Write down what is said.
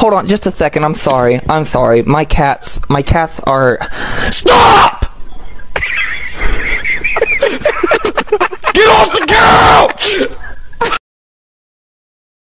hold on, just a second. I'm sorry. I'm sorry. My cats, my cats are. Stop! Get off the couch!